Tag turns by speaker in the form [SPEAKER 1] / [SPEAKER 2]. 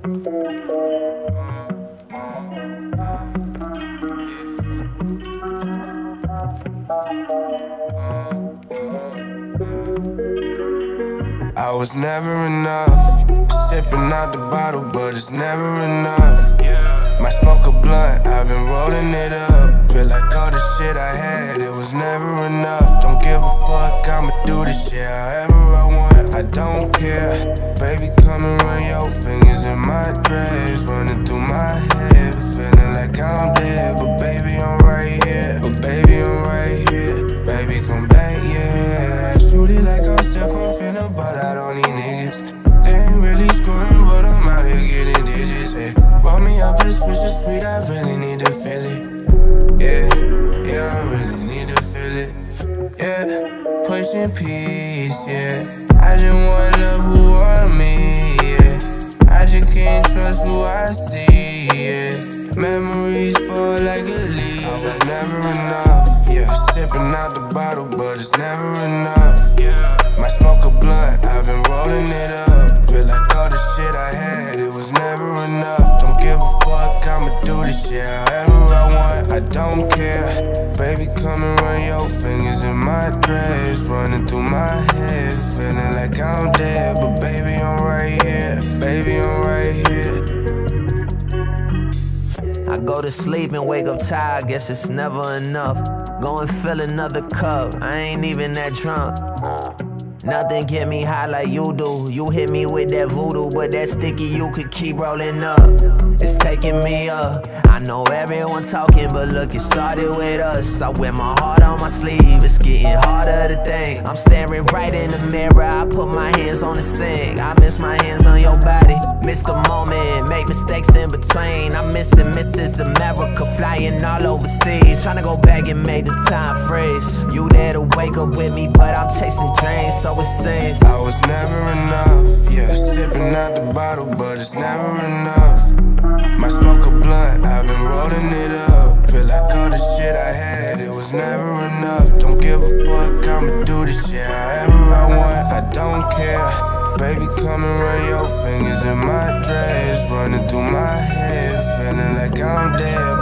[SPEAKER 1] I was never enough. Sipping out the bottle, but it's never enough. My smoke a blunt, I've been rolling it up. Feel like all the shit I had, it was never enough. Don't give a fuck, I'ma do this shit however I want. I don't care. Baby, come and run your fingers But I don't need niggas. They ain't really scoring, but I'm out here getting digits. Eh. Hey, roll me up this switch is sweet, I really need to feel it. Yeah, yeah, I really need to feel it. Yeah, pushing peace, yeah. I just want love who want me, yeah. I just can't trust who I see, yeah. Memories fall like a leaf. I was never enough, yeah. Sipping out the bottle, but it's never enough, don't care. Baby, come and run your fingers in my dress, running through my head, feeling like I'm dead. But baby, I'm right here. Baby, I'm right here.
[SPEAKER 2] I go to sleep and wake up tired, guess it's never enough. Go and fill another cup, I ain't even that drunk. Nothing get me high like you do. You hit me with that voodoo, but that sticky you could keep rolling up. It's taking me up. I know everyone talking, but look, it started with us. I wear my heart on my sleeve, it's getting harder to think. I'm staring right in the mirror, I put my hands on the sink. I miss my hands on your body, miss the moment, make mistakes in between. I'm missing Mrs. America, flying all overseas. Trying to go back and make the time freeze. You there to wake up with me, but I'm chasing dreams, so it seems.
[SPEAKER 1] I was never enough, yeah. Sipping out the bottle, but it's never enough. My smoke a blunt, I've been rolling it up. Feel like all the shit I had, it was never enough. Don't give a fuck, I'ma do this shit however I want. I don't care. Baby, come and run your fingers in my dress, running through my head, feeling like I'm dead.